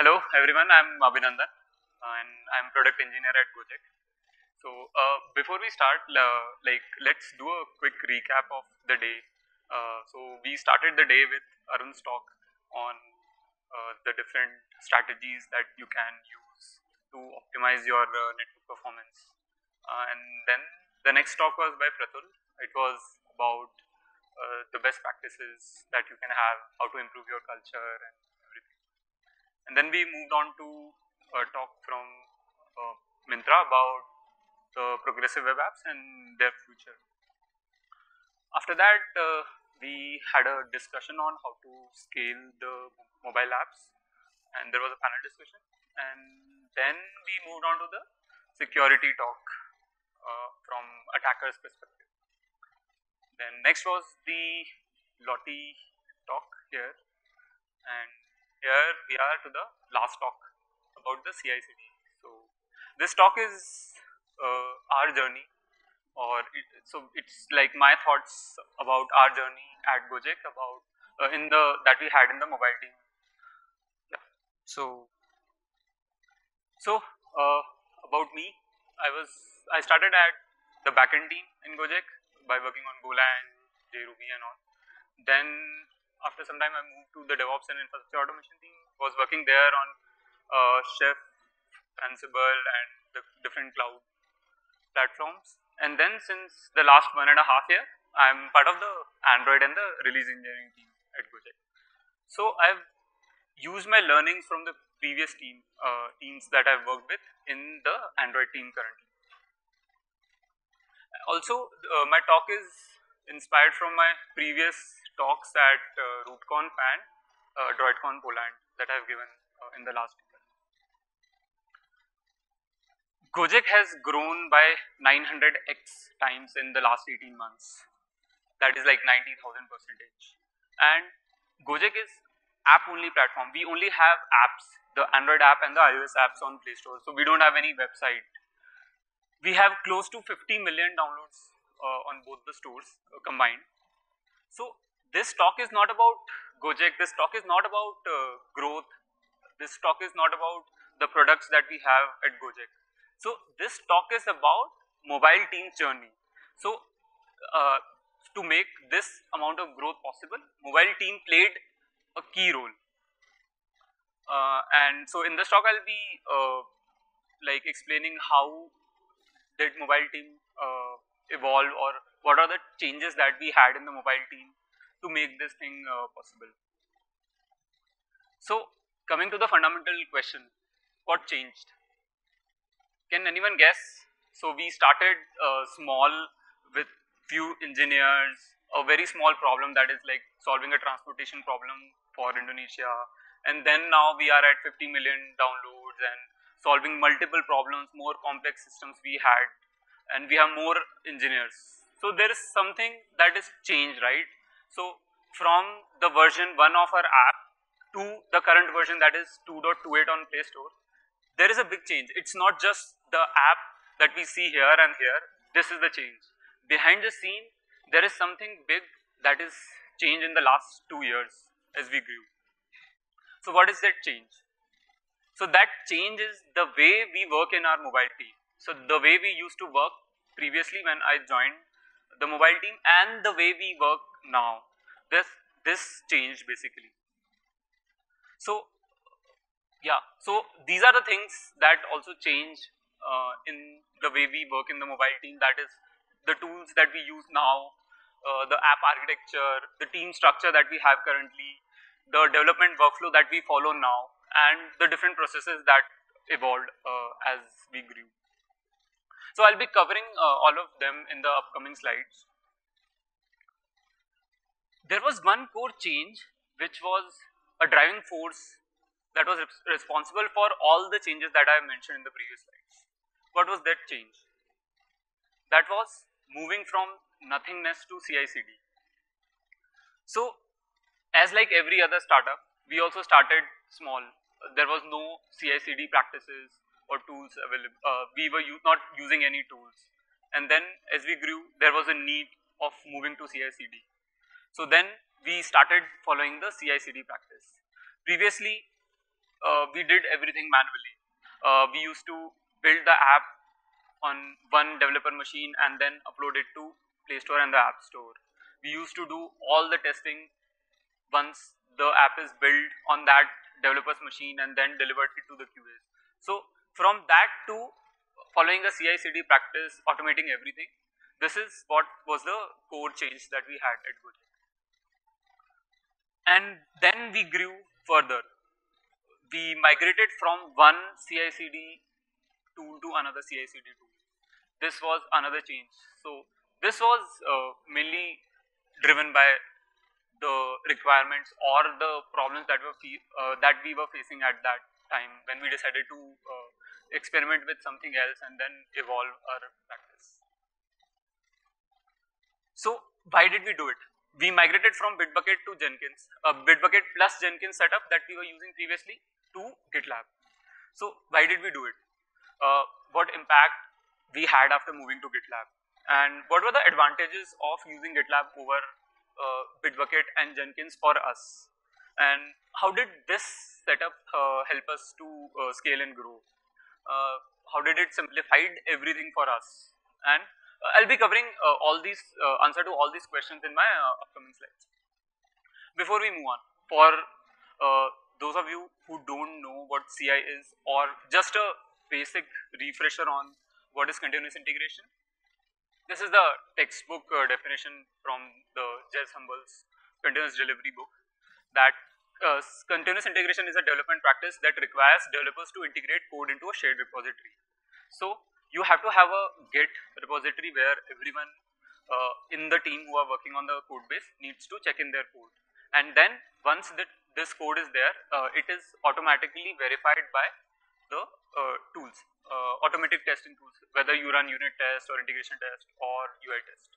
Hello everyone, I'm Abhinandan and I'm product engineer at Gojek. So uh, before we start, uh, like let's do a quick recap of the day. Uh, so we started the day with Arun's talk on uh, the different strategies that you can use to optimize your uh, network performance. Uh, and then the next talk was by Pratul. It was about the best practices that you can have, how to improve your culture and. And then we moved on to a talk from uh, Myntra about the progressive web apps and their future. After that, uh, we had a discussion on how to scale the mobile apps, and there was a panel discussion. And then we moved on to the security talk uh, from attacker's perspective. Then next was the Lottie talk here, and here we are to the last talk about the CI/CD. So this talk is uh, our journey, or it, so it's like my thoughts about our journey at Gojek about uh, in the that we had in the mobile team. Yeah. So so uh, about me, I was I started at the backend team in Gojek by working on Golang, JRuby, and all. Then after some time, I moved to the DevOps and infrastructure automation team. Was working there on uh, Chef, Ansible, and the different cloud platforms. And then since the last one and a half year, I'm part of the Android and the release engineering team at Gojek. So I've used my learnings from the previous team uh, teams that I've worked with in the Android team currently. Also, uh, my talk is inspired from my previous talks at uh, RootConf and uh, DroidCon Poland that I've given uh, in the last year. Gojek has grown by 900x times in the last 18 months. That is like 90,000 percentage. And Gojek is app only platform. We only have apps, the Android app and the iOS apps on Play Store. So we don't have any website. We have close to 50 million downloads uh, on both the stores uh, combined. So this talk is not about Gojek. This talk is not about uh, growth. This talk is not about the products that we have at Gojek. So this talk is about mobile team journey. So uh, to make this amount of growth possible, mobile team played a key role. Uh, and so in this talk, I'll be uh, like explaining how did mobile team uh, evolve or what are the changes that we had in the mobile team to make this thing uh, possible. So coming to the fundamental question, what changed? Can anyone guess? So we started uh, small with few engineers, a very small problem that is like solving a transportation problem for Indonesia. And then now we are at 50 million downloads and solving multiple problems, more complex systems we had, and we have more engineers. So there is something that is changed, right? So from the version 1 of our app to the current version that is 2.28 on Play Store, there is a big change. It's not just the app that we see here and here, this is the change. Behind the scene, there is something big that is changed in the last two years as we grew. So what is that change? So that change is the way we work in our mobile team. So the way we used to work previously when I joined the mobile team and the way we work now, this, this changed basically. So yeah, so these are the things that also change uh, in the way we work in the mobile team. That is the tools that we use now, uh, the app architecture, the team structure that we have currently, the development workflow that we follow now, and the different processes that evolved uh, as we grew. So I'll be covering uh, all of them in the upcoming slides. There was one core change which was a driving force that was responsible for all the changes that I mentioned in the previous slides. What was that change? That was moving from nothingness to CI/CD. So, as like every other startup, we also started small. There was no CI/CD practices or tools available. Uh, we were not using any tools, and then as we grew, there was a need of moving to CI/CD. So then we started following the CI/CD practice. Previously, uh, we did everything manually. Uh, we used to build the app on one developer machine and then upload it to Play Store and the App Store. We used to do all the testing once the app is built on that developer's machine and then delivered it to the QAs. So from that to following a CI/CD practice, automating everything, this is what was the core change that we had at Gojek. And then we grew further. We migrated from one CI/CD tool to another CI/CD tool. This was another change. So this was uh, mainly driven by the requirements or the problems that were uh, that we were facing at that time when we decided to uh, experiment with something else and then evolve our practice. So why did we do it? We migrated from Bitbucket to Jenkins, a Bitbucket plus Jenkins setup that we were using previously to GitLab. So why did we do it? Uh, what impact we had after moving to GitLab? And what were the advantages of using GitLab over uh, Bitbucket and Jenkins for us? And how did this setup uh, help us to uh, scale and grow? Uh, how did it simplify everything for us? And uh, I'll be covering uh, all these answer to all these questions in my upcoming slides. Before we move on, for those of you who don't know what CI is or just a basic refresher on what is continuous integration, this is the textbook uh, definition from the Jez Humble's continuous delivery book that uh, continuous integration is a development practice that requires developers to integrate code into a shared repository. So you have to have a Git repository where everyone uh, in the team who are working on the code base needs to check in their code. And then once that this code is there, uh, it is automatically verified by the uh, tools, uh, automatic testing tools, whether you run unit test or integration test or UI test.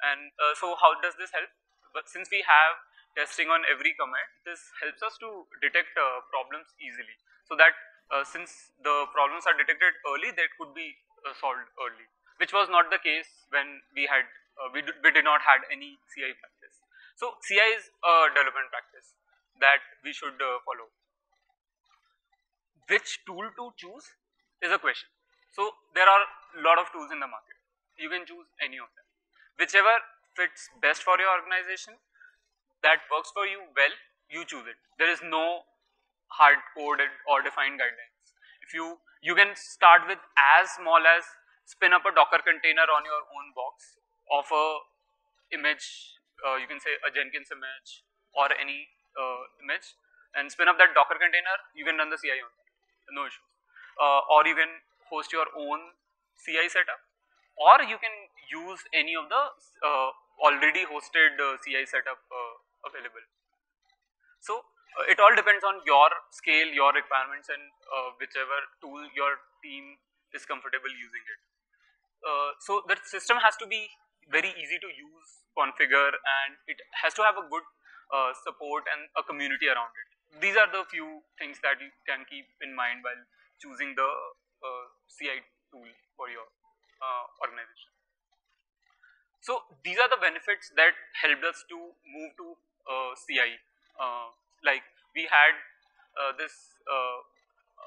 And uh, so how does this help? But since we have testing on every commit, this helps us to detect uh, problems easily. So that uh, since the problems are detected early, they could be uh, solved early, which was not the case when we had uh, we, did, we did not had any CI practice. So CI is a development practice that we should uh, follow. Which tool to choose is a question. So there are a lot of tools in the market. You can choose any of them. Whichever fits best for your organization that works for you well, you choose it. There is no hard coded or defined guidelines. If you you can start with as small as spin up a Docker container on your own box of a image, uh, you can say a Jenkins image or any uh, image, and spin up that Docker container. You can run the CI on that, no issues. Uh, or you can host your own CI setup, or you can use any of the uh, already hosted uh, CI setup uh, available. So it all depends on your scale, your requirements and uh, whichever tool your team is comfortable using it. Uh, so the system has to be very easy to use, configure and it has to have a good uh, support and a community around it. These are the few things that you can keep in mind while choosing the uh, CI tool for your uh, organization. So these are the benefits that helped us to move to uh, CI. Uh, like we had uh, this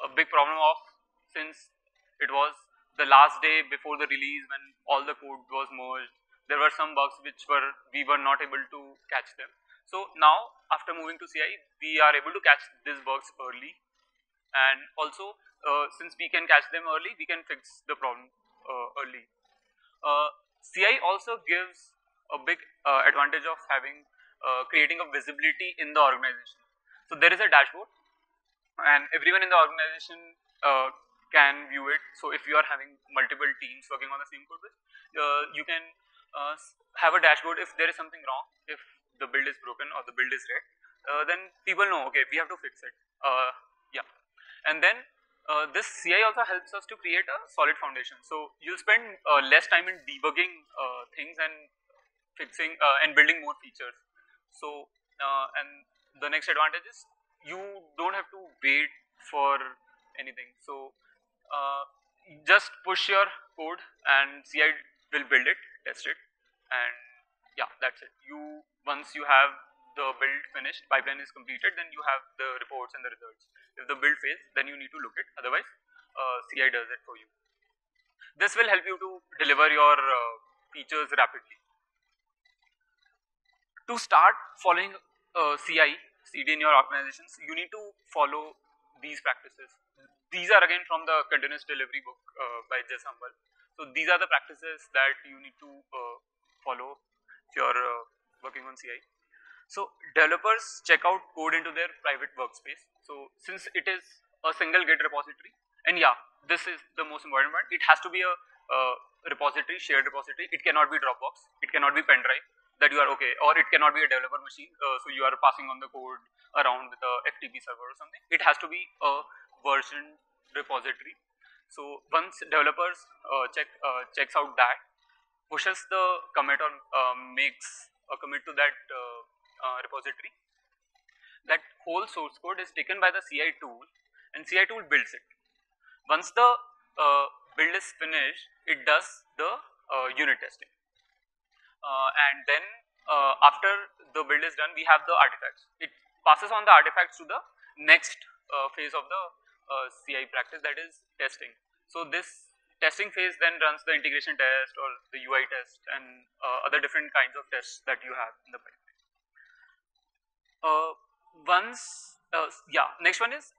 a big problem of since it was the last day before the release when all the code was merged, there were some bugs which were we were not able to catch them. So now after moving to CI, we are able to catch these bugs early, and also uh, since we can catch them early, we can fix the problem uh, early. Uh, CI also gives a big uh, advantage of having uh, creating a visibility in the organization. So there is a dashboard, and everyone in the organization uh, can view it. So if you are having multiple teams working on the same code base, uh, you can uh, have a dashboard if there is something wrong, if the build is broken or the build is red, uh, then people know okay we have to fix it. yeah, and then uh, this CI also helps us to create a solid foundation. So you'll spend uh, less time in debugging uh, things and fixing uh, and building more features. So uh, and the next advantage is you don't have to wait for anything. So just push your code and CI will build it, test it, and yeah, that's it. You once you have the build finished, pipeline is completed, then you have the reports and the results. If the build fails, then you need to look it. Otherwise, uh, CI does it for you. This will help you to deliver your uh, features rapidly. To start following uh, CI, CD in your organizations, you need to follow these practices. These are again from the continuous delivery book uh, by Jez Humble. So these are the practices that you need to uh, follow if you're uh, working on CI. So developers check out code into their private workspace. So since it is a single Git repository, and yeah, this is the most important one. It has to be a, a repository, shared repository. It cannot be Dropbox. It cannot be pendrive that you are okay, or it cannot be a developer machine. Uh, so you are passing on the code around with a FTP server or something. It has to be a version repository. So once developers uh, check uh, checks out that, pushes the commit or uh, makes a commit to that uh, uh, repository, that whole source code is taken by the CI tool, and CI tool builds it. Once the build is finished, it does the unit testing. Uh, and then uh, after the build is done, we have the artifacts. It passes on the artifacts to the next uh, phase of the CI practice that is testing. So this testing phase then runs the integration test or the UI test and other different kinds of tests that you have in the pipeline. once, yeah, next one is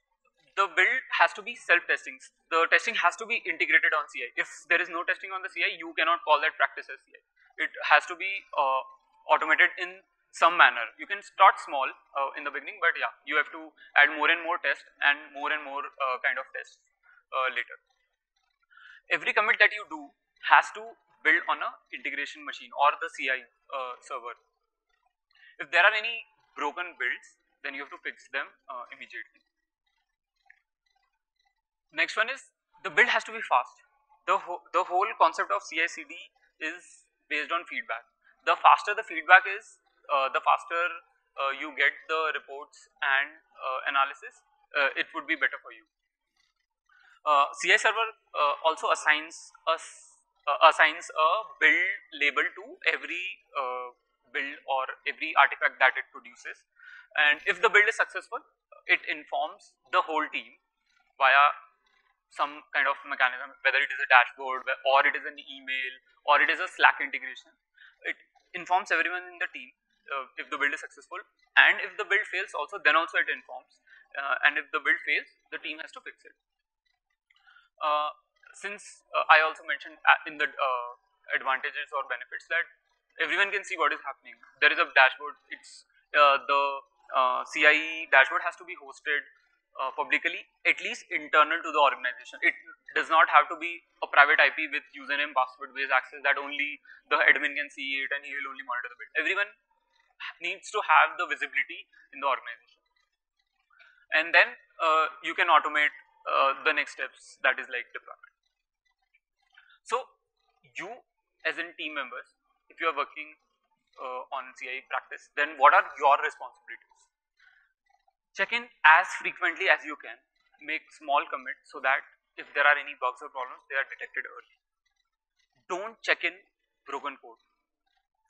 the build has to be self-testing. The testing has to be integrated on CI. If there is no testing on the CI, you cannot call that practice as CI. It has to be uh, automated in some manner. You can start small uh, in the beginning, but yeah, you have to add more and more tests and more and more uh, kind of tests uh, later. Every commit that you do has to build on a integration machine or the CI uh, server. If there are any broken builds, then you have to fix them uh, immediately. Next one is the build has to be fast. The, ho the whole concept of CI/CD is based on feedback. The faster the feedback is, uh, the faster uh, you get the reports and uh, analysis, uh, it would be better for you. Uh, CI server also assigns assigns a build label to every build or every artifact that it produces, and if the build is successful, it informs the whole team via some kind of mechanism, whether it is a dashboard or it is an email or it is a Slack integration. It informs everyone in the team uh, if the build is successful and if the build fails also then also it informs uh, and if the build fails the team has to fix it. Uh, since uh, I also mentioned uh, in the uh, advantages or benefits that everyone can see what is happening. There is a dashboard, it's the CI dashboard has to be hosted uh, publicly, at least internal to the organization. It does not have to be a private IP with username, password based access that only the admin can see it and he will only monitor the bit. Everyone needs to have the visibility in the organization. And then uh, you can automate uh, the next steps that is like deployment. So you as in team members, if you are working uh, on CI practice, then what are your responsibilities? Check in as frequently as you can. Make small commits so that if there are any bugs or problems, they are detected early. Don't check in broken code.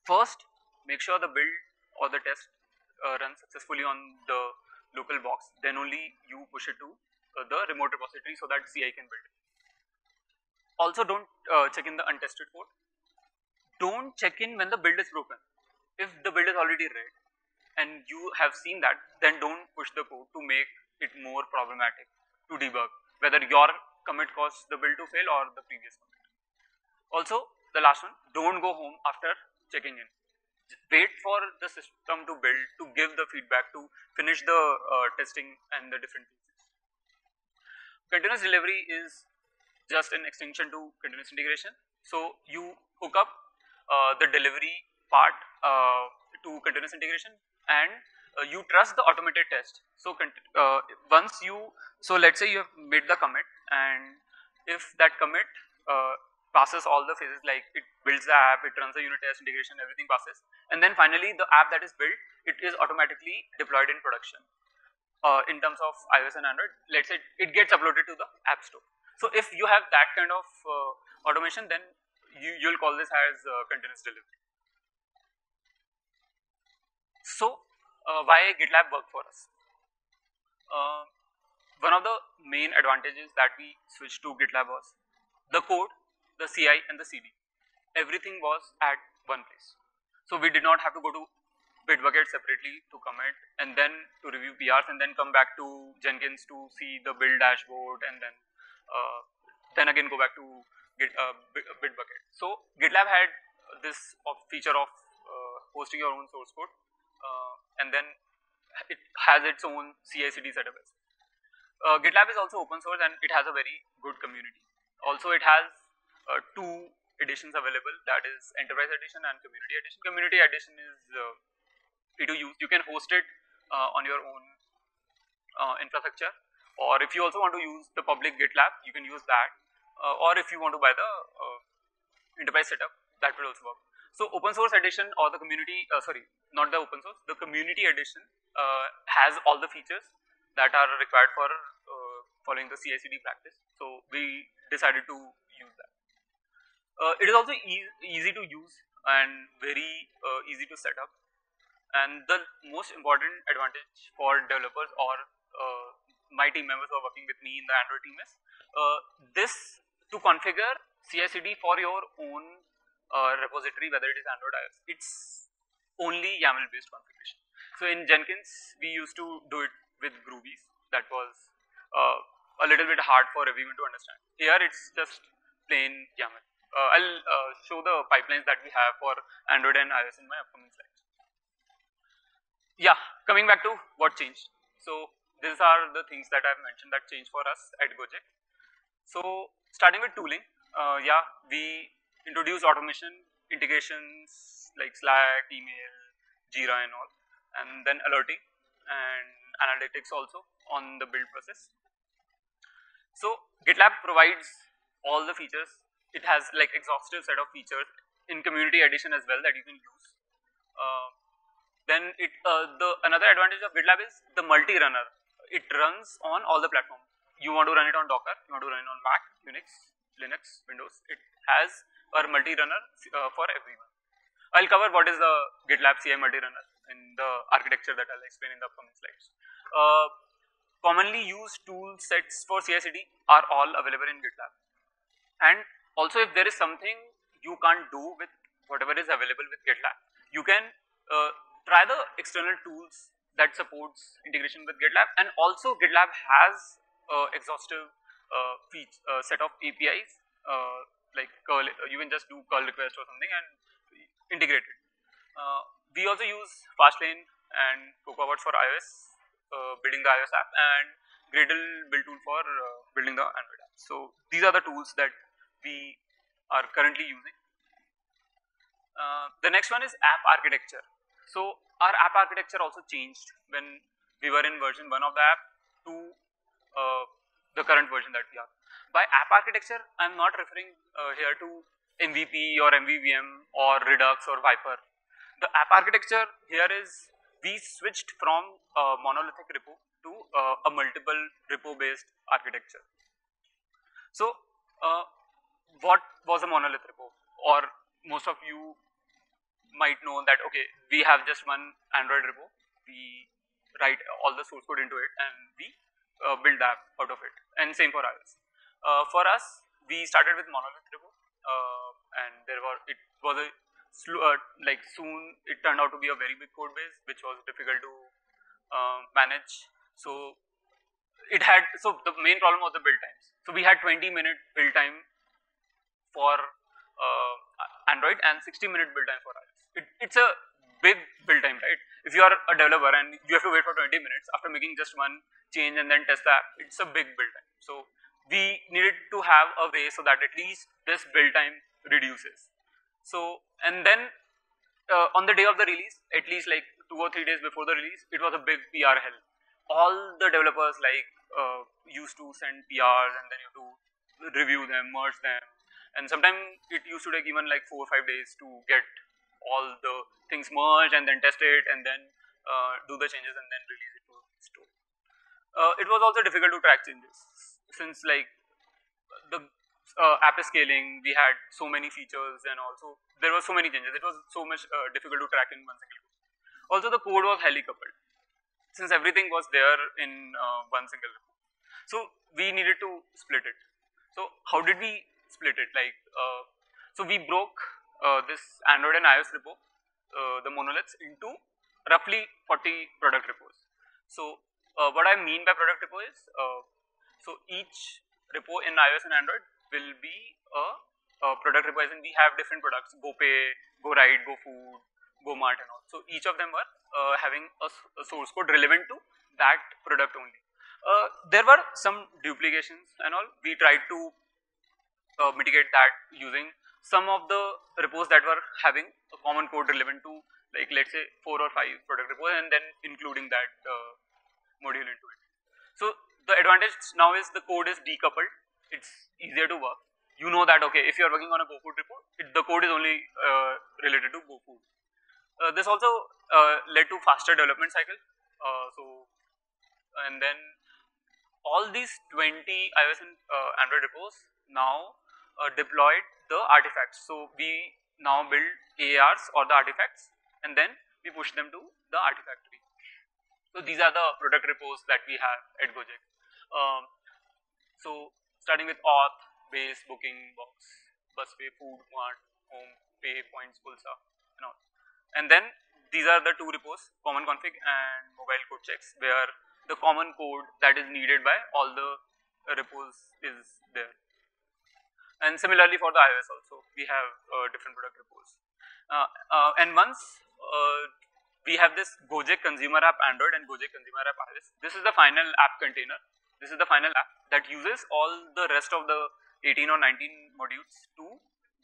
First, make sure the build or the test uh, runs successfully on the local box. Then only you push it to uh, the remote repository so that CI can build. It. Also, don't uh, check in the untested code. Don't check in when the build is broken. If the build is already red, and you have seen that, then don't push the code to make it more problematic to debug, whether your commit caused the build to fail or the previous commit. Also, the last one, don't go home after checking in. Wait for the system to build, to give the feedback, to finish the uh, testing and the different pieces. Continuous delivery is just an extension to continuous integration. So, you hook up uh, the delivery part uh, to continuous integration and uh, you trust the automated test. So uh, once you, so let's say you have made the commit and if that commit uh, passes all the phases like it builds the app, it runs the unit test, integration, everything passes and then finally the app that is built, it is automatically deployed in production. Uh, in terms of iOS and Android, let's say it gets uploaded to the App Store. So if you have that kind of uh, automation, then you, you'll call this as uh, continuous delivery. So uh, why GitLab worked for us. Uh, one of the main advantages that we switched to GitLab was the code, the CI and the CD. Everything was at one place. So we did not have to go to Bitbucket separately to commit and then to review PRs and then come back to Jenkins to see the build dashboard and then uh, then again go back to Git, uh, Bitbucket. So GitLab had this feature of uh, hosting your own source code and then it has its own CI/CD setup uh, GitLab is also open source and it has a very good community. Also, it has uh, two editions available that is Enterprise Edition and Community Edition. Community Edition is uh, free to use. You can host it uh, on your own uh, infrastructure or if you also want to use the public GitLab, you can use that uh, or if you want to buy the enterprise setup, that will also work. So open source edition or the community, sorry, not the open source, the community edition has all the features that are required for uh, following the CI/CD practice. So we decided to use that. Uh, it is also e easy to use and very uh, easy to set up. And the most important advantage for developers or uh, my team members who are working with me in the Android team is uh, this to configure CI/CD for your own repository, whether it is Android or iOS. It's only YAML based configuration. So in Jenkins, we used to do it with Groovies. That was uh, a little bit hard for everyone to understand. Here it's just plain YAML. Uh, I'll uh, show the pipelines that we have for Android and iOS in my upcoming slides. Yeah, coming back to what changed. So these are the things that I've mentioned that changed for us at Gojek. So starting with tooling, uh, yeah, we introduced automation, integrations like Slack, email, Jira and all, and then alerting and analytics also on the build process. So GitLab provides all the features. It has like exhaustive set of features in community edition as well that you can use. Uh, then it uh, the another advantage of GitLab is the multi-runner. It runs on all the platforms. You want to run it on Docker, you want to run it on Mac, Unix, Linux, Windows. It has a multi-runner uh, for everyone. I'll cover what is the GitLab CI multi-runner in the architecture that I'll explain in the upcoming slides. Uh, commonly used tool sets for CI/CD are all available in GitLab. And also, if there is something you can't do with whatever is available with GitLab, you can uh, try the external tools that supports integration with GitLab. And also, GitLab has uh, exhaustive uh, uh, set of APIs like curl. You can just do curl request or something and integrate it. we also use Fastlane and CocoaPods for iOS uh, building the iOS app and Gradle build tool for uh, building the Android app. So these are the tools that we are currently using. Uh, the next one is app architecture. So our app architecture also changed when we were in version 1 of the app to uh, the current version that we are. By app architecture, I am not referring uh, here to MVP or MVVM or Redux or Viper. The app architecture here is we switched from a monolithic repo to uh, a multiple repo based architecture. So, uh, what was a monolith repo or most of you might know that okay we have just one android repo we write all the source code into it and we uh, build app out of it and same for ios for us we started with monolith repo uh, and there were it was a uh, like soon it turned out to be a very big code base which was difficult to uh, manage. So it had so the main problem was the build times. So we had 20 minute build time for uh, Android and 60 minute build time for iOS. It, it's a big build time, right? If you are a developer and you have to wait for 20 minutes after making just one change and then test the app, it's a big build time. So we needed to have a way so that at least this build time reduces. So, and then uh, on the day of the release, at least like two or three days before the release, it was a big PR hell. All the developers like uh, used to send PRs and then you have to review them, merge them, and sometimes it used to take even like four or five days to get all the things merged and then test it and then uh, do the changes and then release it to store. Uh, it was also difficult to track changes since like the uh, app scaling, we had so many features and also there were so many changes. It was so much uh, difficult to track in one single Also, the code was highly coupled since everything was there in uh, one single repo. So we needed to split it. So how did we split it? Like, uh, so we broke uh, this Android and iOS repo, uh, the monoliths into roughly 40 product repos. So uh, what I mean by product repo is, so each repo in iOS and Android will be a, a product repo and we have different products, GoPay, GoRide, GoFood, GoMart and all. So each of them were uh, having a, a, source code relevant to that product only. Uh, there were some duplications and all. We tried to uh, mitigate that using some of the repos that were having a common code relevant to like let's say four or five product repos and then including that uh, module into it. So the advantage now is the code is decoupled. It's easier to work. You know that okay if you are working on a GoFood repo, it, the code is only uh, related to GoFood. Uh, this also uh, led to faster development cycle. Uh, so, and then all these 20 iOS and Android repos now deployed the artifacts. So, we now build ARs or the artifacts and then we push them to the artifactory. So, these are the product repos that we have at Gojek. Um, so, starting with auth, base, booking, box, busway, food, mart, home, pay, points, pulsar and all. And then these are the two repos, common config and mobile code checks, where the common code that is needed by all the repos is there. And similarly for the iOS also, we have uh, different product repos. Uh, uh, and once uh, we have this Gojek consumer app Android and Gojek consumer app iOS, this is the final app container. This is the final app that uses all the rest of the 18 or 19 modules to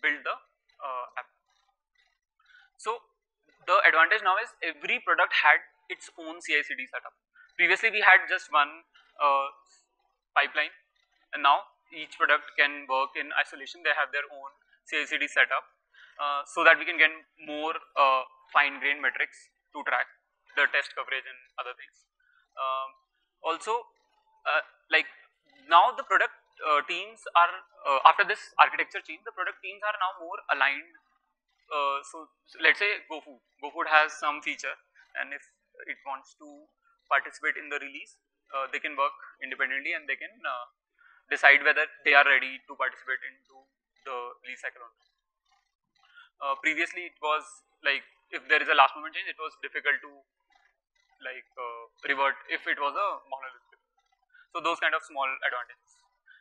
build the uh, app. So the advantage now is every product had its own CI/CD setup. Previously, we had just one uh, pipeline, and now each product can work in isolation. They have their own CI/CD setup, uh, so that we can get more uh, fine-grained metrics to track the test coverage and other things. Um, also, like now the product uh, teams are uh, after this architecture change, the product teams are now more aligned uh, so, so, let's say GoFood. GoFood has some feature, and if it wants to participate in the release, uh, they can work independently and they can uh, decide whether they are ready to participate into the release cycle or not. Uh, previously, it was like if there is a last moment change, it was difficult to like uh, revert if it was a monolith. So those kind of small advantages.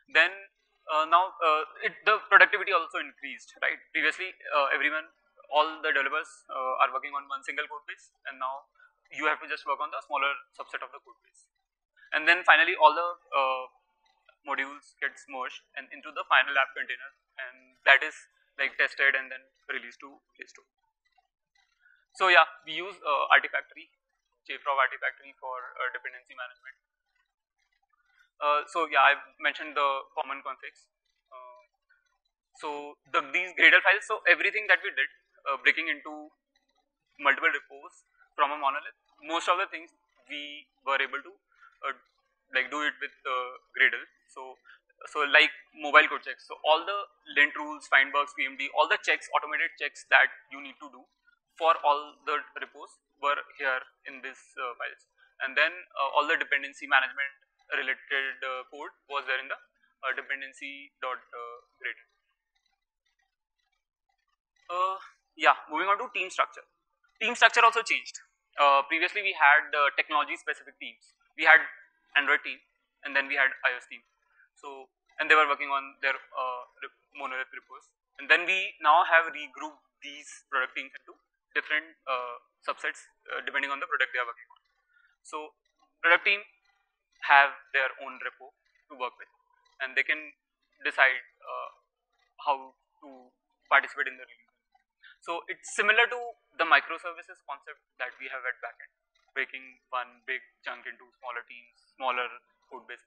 Then uh, now uh, it, the productivity also increased, right? Previously, uh, everyone, all the developers uh, are working on one single code base, and now you have to just work on the smaller subset of the code base. And then finally, all the uh, modules gets merged and into the final app container, and that is like tested and then released to Play Store. So yeah, we use uh, Artifactory, JFrog Artifactory for dependency management uh, so yeah, I mentioned the common configs. Uh, so the, these Gradle files, so everything that we did, uh, breaking into multiple repos from a monolith, most of the things we were able to uh, like do it with Gradle. So so like mobile code checks. So all the lint rules, findbugs, PMD, all the checks, automated checks that you need to do for all the repos were here in this uh, files. And then uh, all the dependency management related uh, code was there in the uh, dependency dot uh, grid. yeah, moving on to team structure. Team structure also changed. previously, we had technology specific teams. We had Android team, and then we had iOS team. So, and they were working on their monolith repos. And then we now have regrouped these product teams into different uh, subsets uh, depending on the product they are working on. So, product team have their own repo to work with and they can decide uh, how to participate in the release. So it's similar to the microservices concept that we have at backend, breaking one big chunk into smaller teams, smaller code base.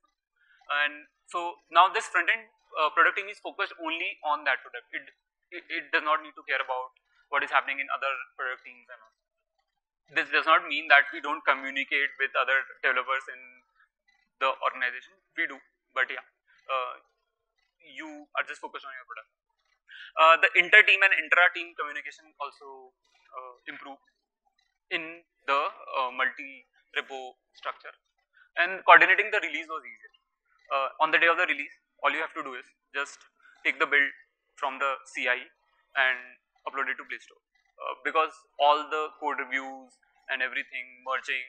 And so now this front end uh, product team is focused only on that product. It, it, it does not need to care about what is happening in other product teams and all. This does not mean that we don't communicate with other developers in the organization we do but yeah uh, you are just focused on your product uh, the inter team and intra team communication also uh, improve in the uh, multi-repo structure. And coordinating the release was easier. Uh, on the day of the release, all you have to do is just take the build from the CI and upload it to Play Store. Uh, because all the code reviews and everything, merging,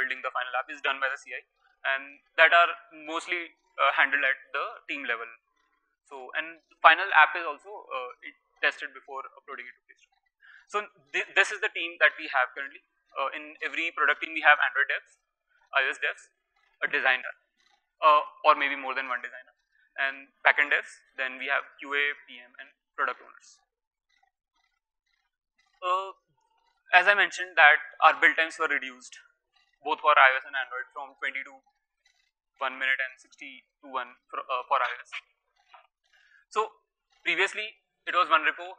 building the final app is done by the CI and that are mostly uh, handled at the team level. So, and final app is also uh, tested before uploading it to Play Store. So, th this is the team that we have currently. Uh, in every product team, we have Android devs, iOS devs, a designer, uh, or maybe more than one designer, and backend devs. Then we have QA, PM, and product owners. Uh, as I mentioned that our build times were reduced both for iOS and Android from 20 to 1 minute and 60 to 1 for, uh, for iOS. So previously it was one repo,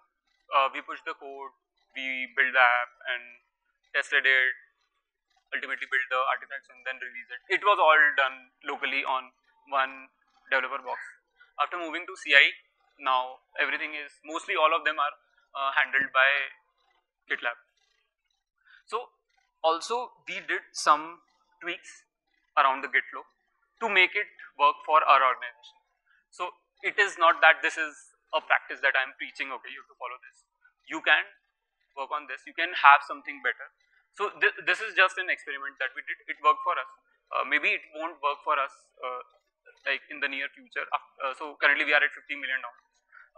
uh, we pushed the code, we built the app and tested it, ultimately built the artifacts and then released it. It was all done locally on one developer box. After moving to CI, now everything is, mostly all of them are uh, handled by GitLab. So also we did some tweaks around the Git flow to make it work for our organization. So it is not that this is a practice that I'm preaching, okay, you have to follow this. You can work on this, you can have something better. So th this is just an experiment that we did, it worked for us. Uh, maybe it won't work for us uh, like in the near future. Uh, so currently we are at 50 million dollars.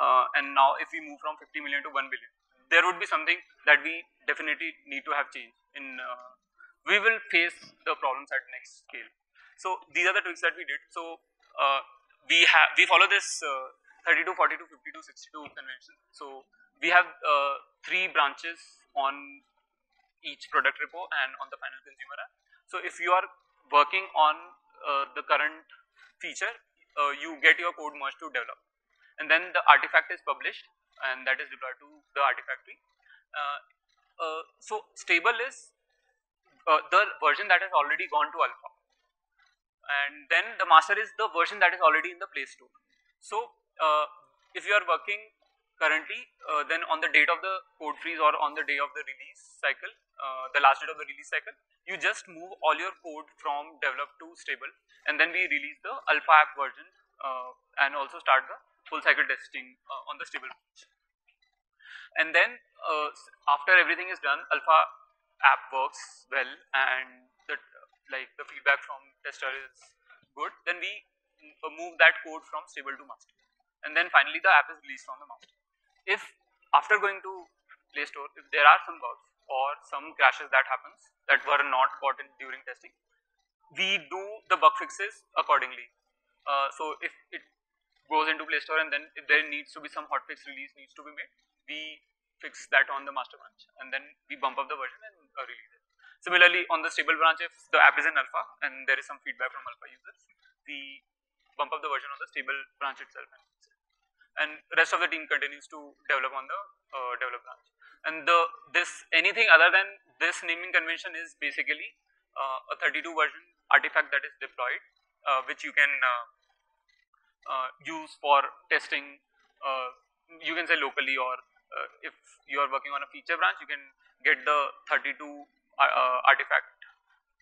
Uh, and now if we move from 50 million to 1 billion, there would be something that we definitely need to have changed in uh, we will face the problems at next scale. So these are the tricks that we did. So uh, we have we follow this uh, 32, 42, 52, 62 convention. So we have uh, three branches on each product repo and on the final consumer app. So if you are working on uh, the current feature, uh, you get your code merged to develop, and then the artifact is published and that is deployed to the artifactory. Uh, so stable is uh, the version that has already gone to alpha. And then the master is the version that is already in the play store. So uh, if you are working currently uh, then on the date of the code freeze or on the day of the release cycle, uh, the last date of the release cycle, you just move all your code from develop to stable. And then we release the alpha app version and also start the full cycle testing on the stable and then after everything is done alpha app works well and the like the feedback from tester is good, then we move that code from stable to master. And then finally the app is released from the master. If after going to Play Store, if there are some bugs or some crashes that happens that were not caught in during testing, we do the bug fixes accordingly. Uh, so if it goes into Play Store and then if there needs to be some hotfix release needs to be made, we fix that on the master branch and then we bump up the version and uh, release it. Similarly, on the stable branch, if the app is in alpha and there is some feedback from alpha users, we bump up the version on the stable branch itself and rest of the team continues to develop on the uh, develop branch. And the this anything other than this naming convention is basically uh, a 32 version artifact that is deployed, uh, which you can uh, uh, use for testing. You can say locally or uh, if you are working on a feature branch, you can get the 32 uh, artifact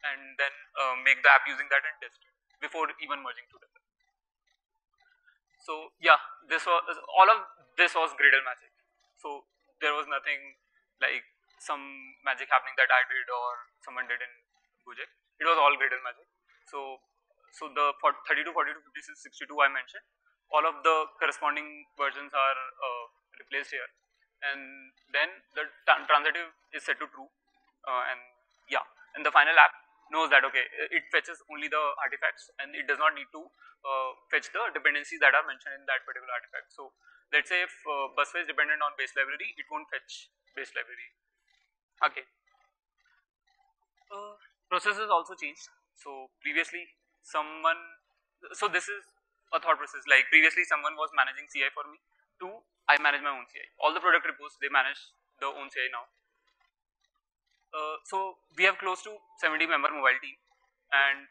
and then uh, make the app using that and test it before even merging together. So yeah, this was all of this was Gradle magic. So there was nothing like some magic happening that I did or someone did in Gojek. It was all Gradle magic. So so the 32, 42, 56, 62 I mentioned, all of the corresponding versions are uh, replaced here and then the transitive is set to true uh, and yeah and the final app knows that okay it fetches only the artifacts and it does not need to uh, fetch the dependencies that are mentioned in that particular artifact. So let's say if uh, busway is dependent on base library it won't fetch base library okay. Uh, processes also changed so previously someone so this is a thought process like previously someone was managing CI for me to I manage my own CI. All the product repos, they manage their own CI now. Uh, so we have close to 70 member mobile team and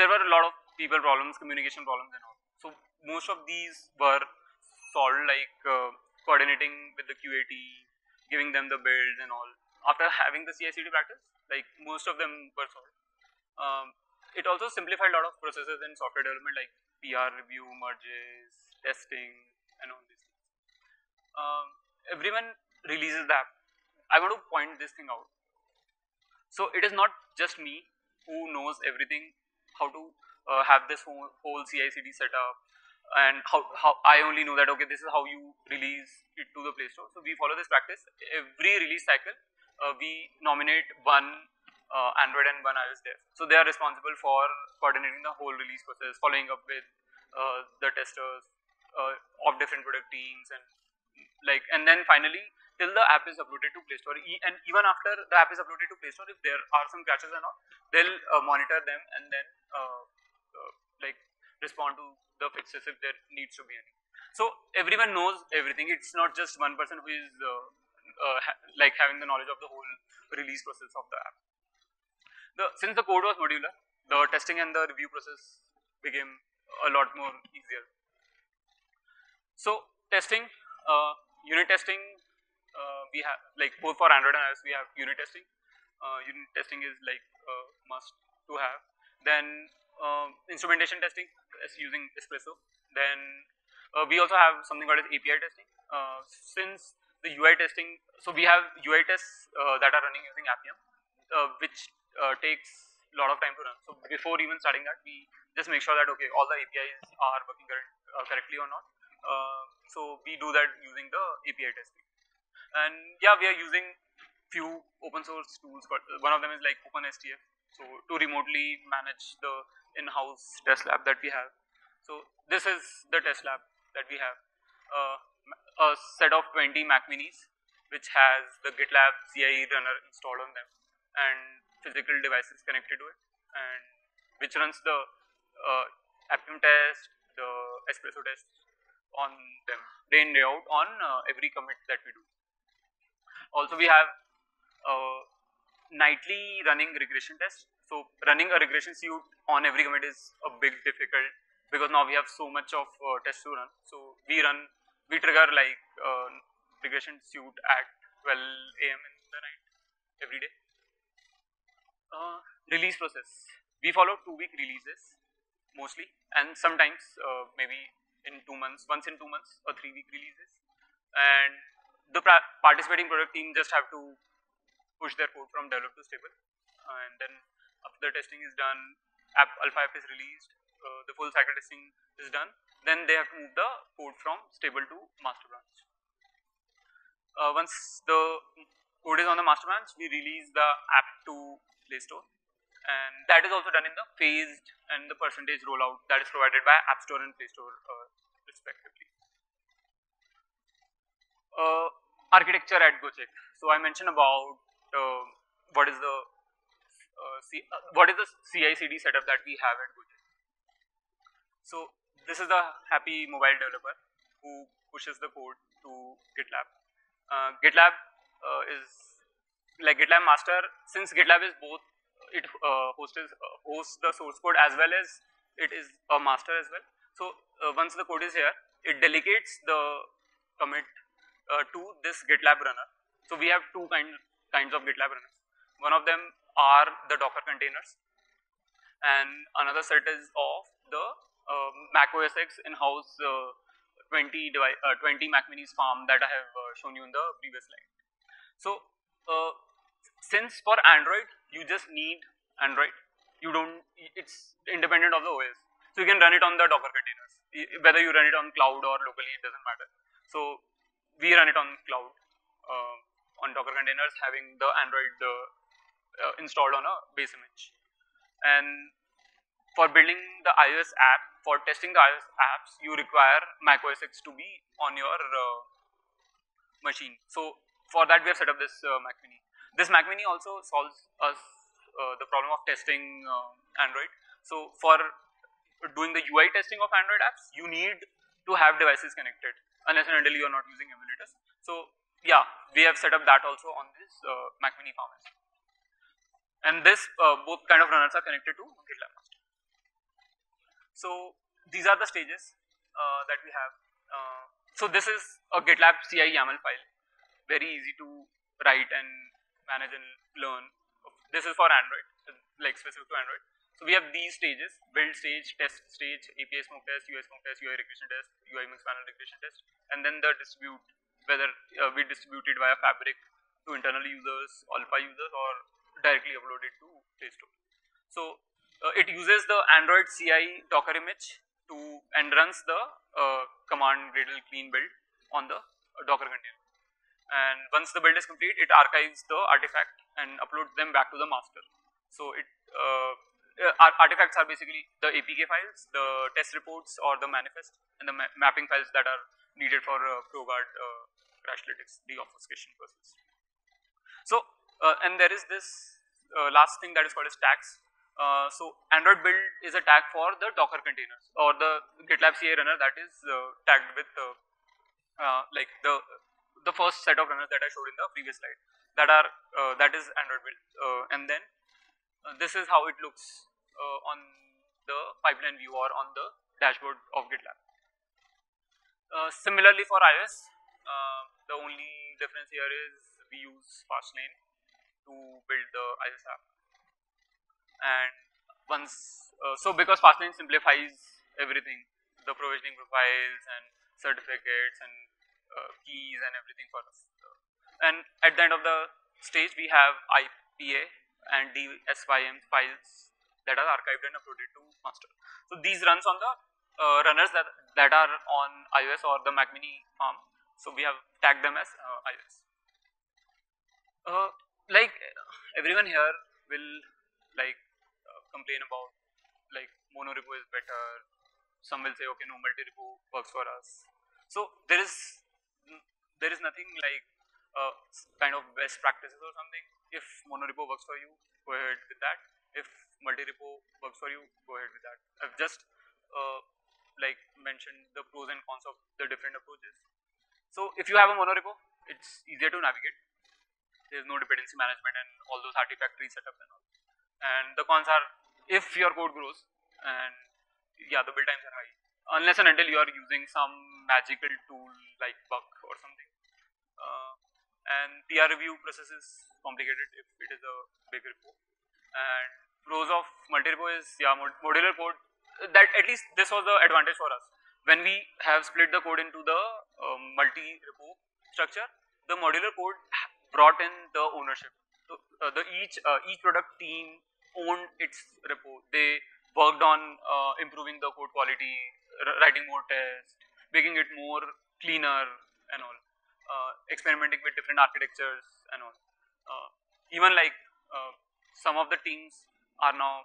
there were a lot of people problems, communication problems and all. So most of these were solved like uh, coordinating with the QA team, giving them the builds and all, after having the CI/CD practice, like most of them were solved. Um, it also simplified a lot of processes in software development like PR review, merges, testing, and all. Um, everyone releases the app. I want to point this thing out. So it is not just me who knows everything, how to uh, have this whole, whole CI/CD set up, and how, how I only know that okay, this is how you release it to the Play Store. So we follow this practice. Every release cycle, uh, we nominate one uh, Android and one iOS dev. So they are responsible for coordinating the whole release process, following up with uh, the testers uh, of different product teams, and like, and then finally till the app is uploaded to Play Store. E and even after the app is uploaded to Play Store, if there are some crashes or not they'll uh, monitor them and then uh, uh, like respond to the fixes if there needs to be any. So everyone knows everything. It's not just one person who is ha like having the knowledge of the whole release process of the app the since the code was modular, the testing and the review process became a lot more easier. So testing, uh, unit testing, uh, we have like both for Android and iOS we have unit testing. Uh, unit testing is like must to have. Then um, instrumentation testing is using Espresso. Then uh, we also have something called as API testing. Uh, since the UI testing, so we have UI tests uh, that are running using Appium, which takes a lot of time to run. So before even starting that, we just make sure that okay, all the APIs are working correct, correctly or not. So we do that using the API testing. And yeah, we are using few open source tools. One of them is like OpenSTF. So to remotely manage the in-house test lab that we have. So this is the test lab that we have. Uh, a set of 20 Mac Minis which has the GitLab CI runner installed on them and physical devices connected to it and which runs the uh, Appium test, the Espresso test on them day in day out on uh, every commit that we do. Also we have a nightly running regression test. So running a regression suite on every commit is a big difficult because now we have so much of uh, tests to run. So we run, we trigger like uh, regression suite at 12 a.m. in the night every day. Uh, release process. We follow two week releases mostly and sometimes uh, maybe in two months, once in two months or three week releases. And the participating product team just have to push their code from develop to stable. And then after the testing is done, app alpha app is released, uh, the full cycle testing is done, then they have to move the code from stable to master branch. Uh, once the code is on the master branch, we release the app to Play Store and that is also done in the phased and the percentage rollout that is provided by App Store and Play Store uh, respectively. Uh, architecture at Gojek. So I mentioned about uh, what is the uh, C, uh, what is the CI/CD setup that we have at Gojek. So this is the happy mobile developer who pushes the code to GitLab. Uh, GitLab is like GitLab master, since GitLab is both, it uh, hosts, uh, hosts the source code as well as it is a master as well. So uh, once the code is here, it delegates the commit to this GitLab runner. So we have two kind, kinds of GitLab runners. One of them are the Docker containers and another set is of the uh, Mac OS X in-house uh, 20, device, uh, 20 Mac Minis farm that I have shown you in the previous slide. So since for Android, you just need Android. You don't, it's independent of the OS. So you can run it on the Docker containers. Whether you run it on cloud or locally, it doesn't matter. So we run it on cloud, uh, on Docker containers, having the Android uh, uh, installed on a base image. And for building the iOS app, for testing the iOS apps, you require Mac OS X to be on your uh, machine. So for that, we have set up this uh, Mac Mini. This Mac Mini also solves us uh, the problem of testing uh, Android. So for doing the UI testing of Android apps, you need to have devices connected unless and until you are not using emulators. So yeah, we have set up that also on this uh, Mac Mini farm And this uh, both kind of runners are connected to GitLab Master. So these are the stages uh, that we have. Uh, so this is a GitLab CI YAML file, very easy to write and manage and learn. This is for Android, like specific to Android. So we have these stages, build stage, test stage, API smoke test, UI smoke test, UI regression test, UI Mixpanel regression test, and then the distribute, whether uh, we distribute it via Fabric to internal users, alpha users, or directly upload it to Play Store. So uh, it uses the Android CI Docker image to and runs the uh, command gradle clean build on the Docker container. And once the build is complete, it archives the artifact and uploads them back to the master. So it uh, uh, artifacts are basically the APK files, the test reports or the manifest, and the ma mapping files that are needed for uh, ProGuard uh, Crashlytics, the obfuscation process. So, uh, and there is this uh, last thing that is called as tags. Uh, so Android build is a tag for the Docker containers or the GitLab CI runner that is uh, tagged with like the the first set of runners that I showed in the previous slide that are uh, that is Android build and then this is how it looks on the pipeline view or on the dashboard of GitLab. similarly for iOS, the only difference here is we use Fastlane to build the iOS app and once uh, so because Fastlane simplifies everything the provisioning profiles and certificates and uh, keys and everything for us and at the end of the stage we have IPA and DSYM files that are archived and uploaded to master. So these runs on the uh, runners that, that are on iOS or the Mac Mini farm. So we have tagged them as uh, iOS. Uh, like everyone here will like complain about like mono repo is better. Some will say, okay, no, multi-repo works for us. So there is there is nothing like uh, kind of best practices or something. If monorepo works for you, go ahead with that. If multi-repo works for you, go ahead with that. I've just uh, like mentioned the pros and cons of the different approaches. So if you have a monorepo, it's easier to navigate. There's no dependency management and all those artifact tree setup and all. And the cons are if your code grows and yeah the build times are high unless and until you are using some magical tool like Buck or something and PR review process is complicated if it is a big repo and pros of multi-repo is yeah mod modular code that at least this was the advantage for us. When we have split the code into the um, multi-repo structure the modular code brought in the ownership. So uh, the each uh, each product team owned its repo. They worked on uh, improving the code quality, writing more tests, making it more cleaner and all, uh, experimenting with different architectures and all. Uh, even like uh, some of the teams are now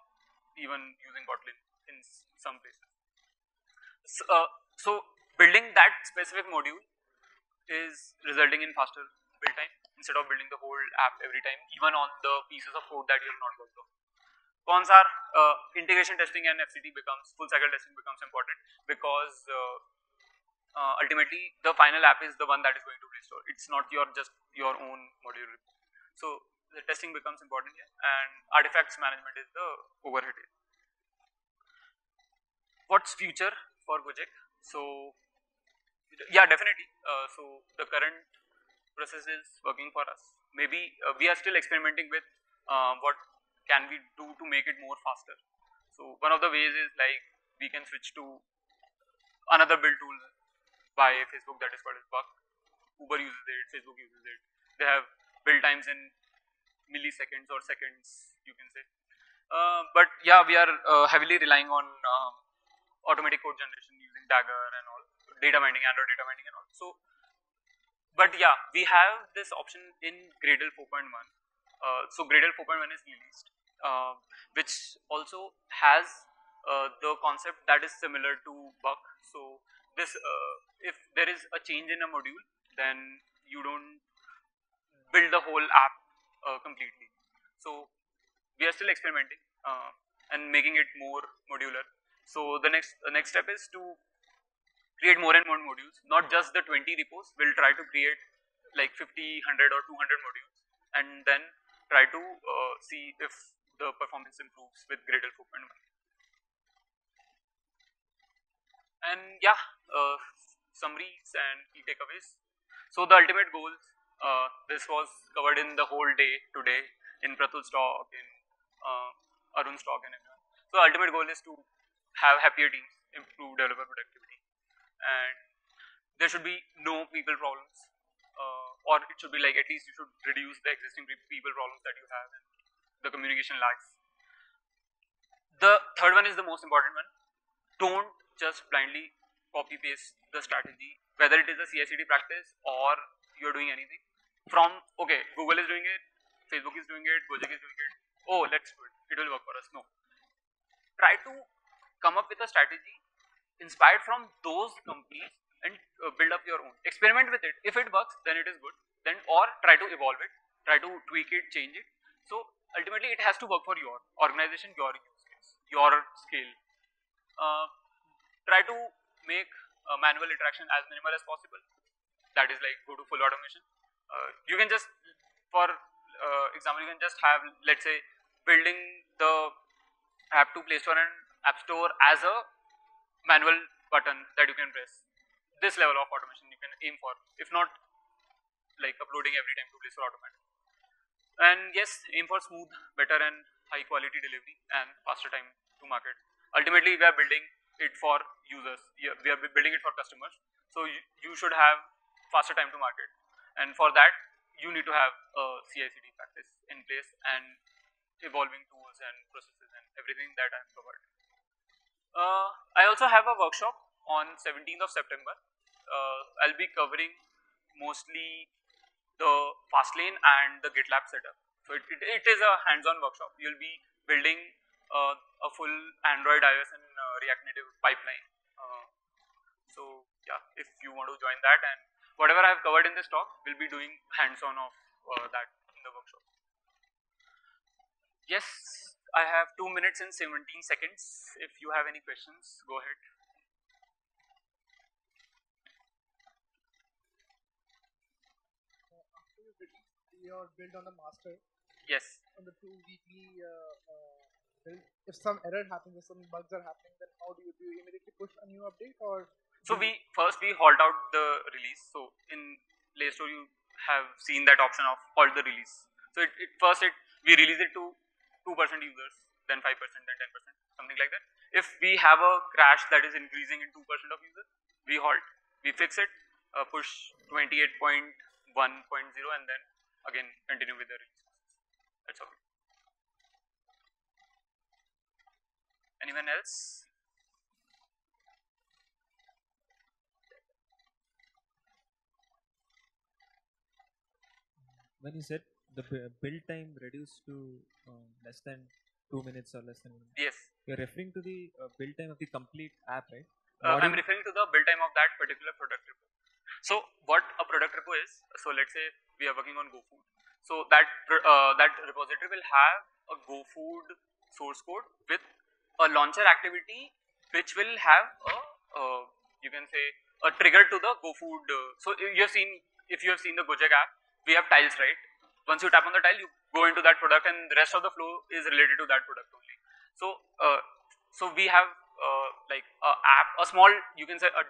even using Kotlin in some places. So, uh, so building that specific module is resulting in faster build time instead of building the whole app every time, even on the pieces of code that you have not worked on. Cons are uh, integration testing and FCT becomes full cycle testing becomes important because uh, uh, ultimately the final app is the one that is going to be restore. It's not your just your own module. So the testing becomes important here, and artifacts management is the overhead. What's future for Gojek? So yeah, definitely. Uh, so the current process is working for us. Maybe uh, we are still experimenting with uh, what can we do to make it more faster? So one of the ways is like we can switch to another build tool by Facebook that is called as Buck. Uber uses it, Facebook uses it. They have build times in milliseconds or seconds, you can say. Uh, but yeah, we are uh, heavily relying on um, automatic code generation using Dagger and all, data binding, Android data binding and all. So, but yeah, we have this option in Gradle 4.1. Uh, so Gradle 4.1 is released uh, which also has uh, the concept that is similar to Buck. So this, uh, if there is a change in a module, then you don't build the whole app uh, completely. So we are still experimenting uh, and making it more modular. So the next the next step is to create more and more modules, not just the 20 repos. We'll try to create like 50, 100 or 200 modules and then try to uh, see if the performance improves with Gradle 4.1. And yeah, uh, summaries and key takeaways. So the ultimate goals Uh, this was covered in the whole day today in Pratul's talk, in uh, Arun's talk, and everyone. So ultimate goal is to have happier teams, improve developer productivity, and there should be no people problems, uh, or it should be like at least you should reduce the existing people problems that you have and the communication lags. The third one is the most important one. Don't just blindly copy paste the strategy, whether it is a CI/CD practice or you're doing anything from okay, Google is doing it, Facebook is doing it, Gojek is doing it. Oh, let's do it. It will work for us. No. Try to come up with a strategy inspired from those companies and uh, build up your own. Experiment with it. If it works, then it is good. Then or try to evolve it. Try to tweak it, change it. So ultimately, it has to work for your organization, your use case, your scale. Uh, try to make uh, manual interaction as minimal as possible. That is like go to full automation. Uh, you can just, for uh, example, you can just have, let's say, building the app to Play Store and App Store as a manual button that you can press. This level of automation you can aim for, if not like uploading every time to Play Store automatically. And yes, aim for smooth, better and high quality delivery and faster time to market. Ultimately, we are building it for users. We are building it for customers. So you, should have faster time to market and for that you need to have a CI/CD practice in place and evolving tools and processes and everything that I've covered. Uh, I also have a workshop on 17th of September. Uh, I'll be covering mostly the Fastlane and the GitLab setup. So it, it, it is a hands-on workshop. You'll be building uh, a full Android, iOS, and uh, React Native pipeline. Uh, so yeah, if you want to join that and whatever I have covered in this talk, we'll be doing hands-on of uh, that in the workshop. Yes, I have 2 minutes and 17 seconds. If you have any questions, go ahead. after you release your build on the master, Yes. on the two weekly if some error happens or some bugs are happening, then how do you do you immediately push a new update or So we first we halt out the release. So in Play Store you have seen that option of halt the release. So it, it first it we release it to two percent users, then five percent, then ten percent, something like that. If we have a crash that is increasing in two percent of users, we halt. We fix it, uh, push twenty eight point one point zero, and then again continue with the release. That's all. Anyone else? when you said the build time reduced to uh, less than two minutes or less than one minute, Yes. you're referring to the uh, build time of the complete app, right? Uh, I'm referring to the build time of that particular product repo. So what a product repo is, so let's say we are working on GoFood. So that uh, that repository will have a GoFood source code with a launcher activity which will have a you can say a trigger to the GoFood. Uh, so you have seen if you have seen the Gojek app, we have tiles, right? Once you tap on the tile, you go into that product, and the rest of the flow is related to that product only. So uh, so we have uh, like a app, a small you can say a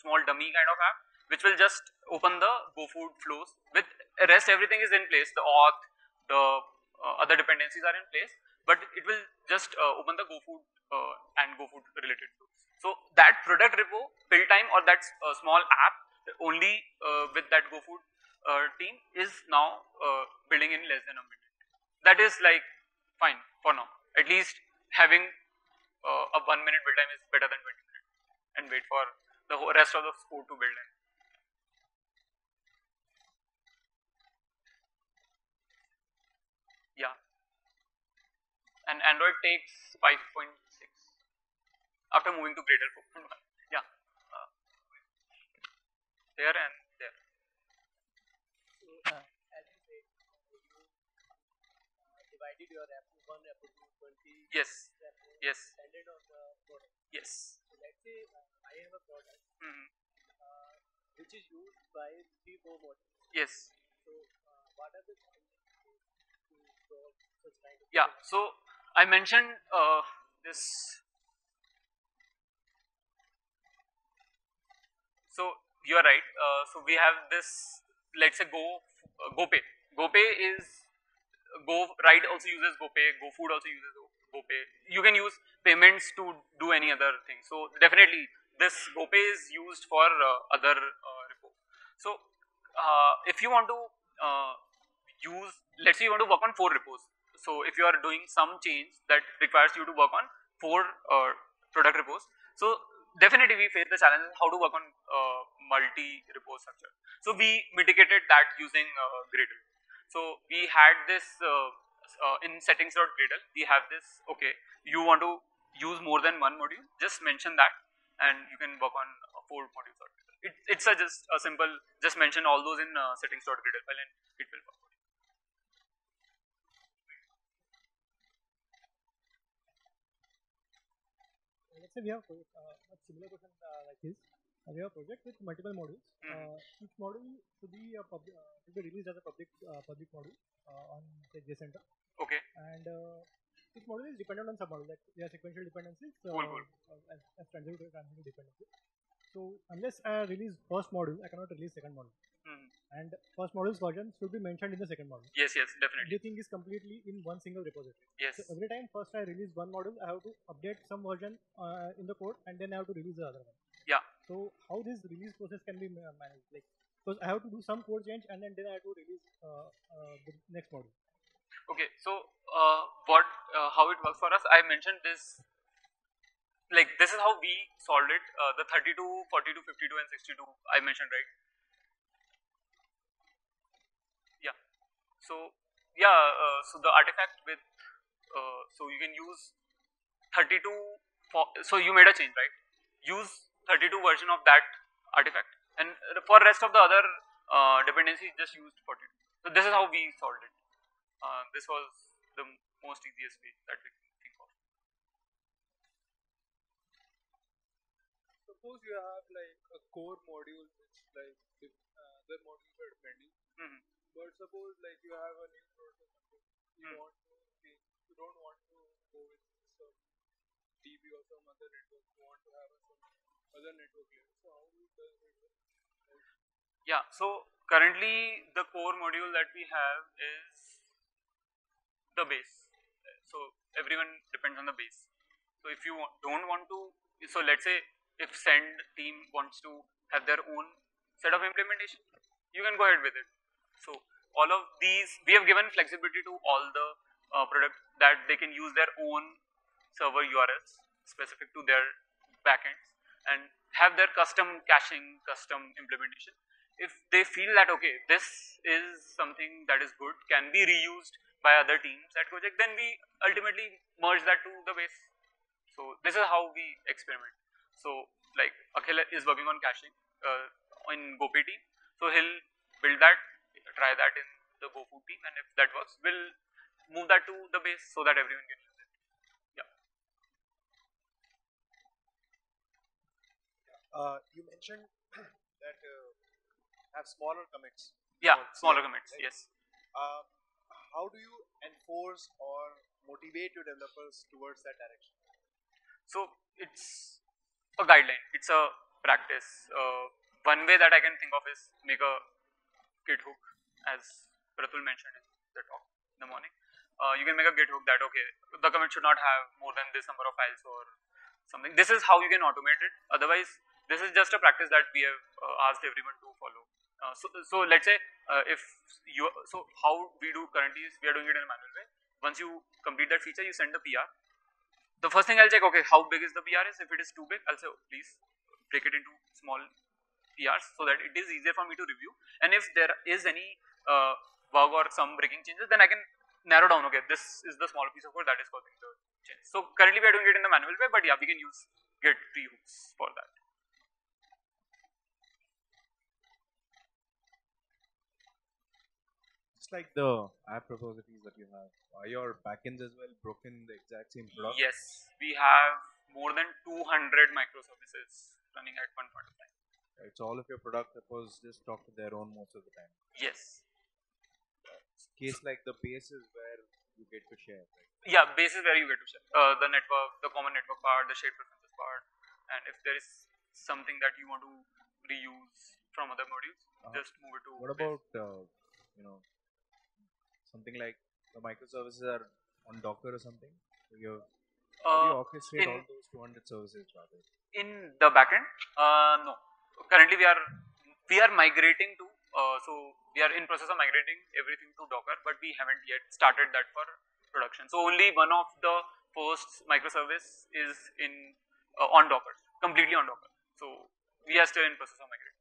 small dummy kind of app, which will just open the GoFood flows. With rest, everything is in place. The auth, the uh, other dependencies are in place, but it will just uh, open the GoFood uh, and GoFood related. So that product repo build time or that uh, small app only uh, with that GoFood uh, team is now uh, building in less than a minute. That is like fine for now. At least having a one minute build time is better than 20 minutes and wait for the rest of the code to build in. Yeah. And Android takes 5.6 after moving to Gradle 4.1. Yeah. Uh, there and there. So, uh, as you said, you uh, divided your repo, one repo to 20 Yes. Yes. dependent on the product. Yes. So, let's say uh, I have a product Mhm. uh, which is used by three, four modules. Yes. So, uh, what are the challenges to, to solve such kind of Yeah. So I mentioned uh, this. So you are right. Uh, so we have this. Let's say Go uh, GoPay. GoPay is Go Ride also uses GoPay. GoFood also uses Go- GoPay. You can use payments to do any other thing. So definitely this GoPay is used for uh, other uh, repo. So uh, if you want to uh, use, let's say you want to work on four repos. So if you are doing some change that requires you to work on four uh, product repos, so definitely we face the challenge how to work on uh, multi repo structure. So we mitigated that using uh, Gradle. So we had this uh, uh, in settings.gradle. We have this. Okay, you want to use more than one module? Just mention that, and you can work on uh, four modules. It, it's a just a simple. Just mention all those in uh, settings.gradle file, and it will work. Let's say we have a uh, a similar question uh, like this. Uh, we have a project with multiple modules. Uh, each module should be a public, uh, should be released as a public uh, public module uh, on say JCenter, Okay. and uh, each module is dependent on some module. Like there are sequential dependencies, Cool, cool. uh, as, as transitive transitive dependencies. So unless I release first module, I cannot release second module. Mhm. And first module's version should be mentioned in the second module. Yes, yes, definitely. Everything is completely in one single repository. Yes. So every time first I release one module, I have to update some version uh, in the code, and then I have to release the other one. Yeah. So how this release process can be managed? Like, because I have to do some code change, and then, then I have to release uh, uh, the next module. Okay, so uh, what uh, how it works for us? I mentioned this. Like this is how we solved it. Uh, the 32, 42, 52, and 62. I mentioned right. Yeah. So yeah. Uh, so the artifact with. Uh, so you can use 32. For, so you made a change, right? Use 32 version of that artifact, and for rest of the other uh, dependencies, just used 42. So this is how we solved it uh, this was the most easiest way that we can think of. Suppose you have like a core module which like the uh, modules are depending, Mhm. but suppose like you have a new product you Mm. want to change, you don't want to go with some DB or some other network, you want to have a, some other network layer. So how do you does it work? Yeah, so currently the core module that we have is the base. So everyone depends on the base. So if you don't want to, so let's say if send team wants to have their own set of implementation, you can go ahead with it. So all of these, we have given flexibility to all the uh, product that they can use their own server URLs specific to their backends and have their custom caching, custom implementation. If they feel that okay, this is something that is good, can be reused by other teams at Gojek, then we ultimately merge that to the base. So this is how we experiment. So like Akhil is working on caching uh, in GoPay team, so he'll build that, try that in the GoFood team, and if that works, we'll move that to the base so that everyone can use it. Uh, you mentioned that uh, have smaller commits. Yeah, smaller commits. right? Yes. Uh, how do you enforce or motivate your developers towards that direction? So it's a guideline. It's a practice. Uh, one way that I can think of is make a git hook, as Pratul mentioned in the talk in the morning. Uh, you can make a git hook that okay, the commit should not have more than this number of files or something. This is how you can automate it. Otherwise, this is just a practice that we have uh, asked everyone to follow. Uh, so, so let's say uh, if you so how we do currently is we are doing it in a manual way. Once you complete that feature, you send the PR the first thing I'll check, okay, how big is the PR is? If it is too big, I'll say, oh, please break it into small PRs so that it is easier for me to review. And if there is any uh, bug or some breaking changes, then I can narrow down, okay, this is the small piece of code that is causing the change. So currently we are doing it in the manual way, but yeah, we can use git tree hooks for that. Just like the app repositories that you have, are your backends as well broken the exact same product? Yes, we have more than 200 microservices running at one point of time. Right, so all of your product repos just talk to their own most of the time. Yes. Case like the base is where you get to share, right? yeah base is where you get to share uh, the network the common network part the shared preferences part and if there is something that you want to reuse from other modules Uh-huh. just move it to What base. about uh, you know, something like the microservices are on Docker or something. So you how do you Uh, orchestrate in- all those 200 services rather? in the backend, uh, no. Currently, we are we are migrating to. Uh, so we are in process of migrating everything to Docker, but we haven't yet started that for production. So only one of the first microservice is in uh, on Docker, completely on Docker. So we are still in process of migrating.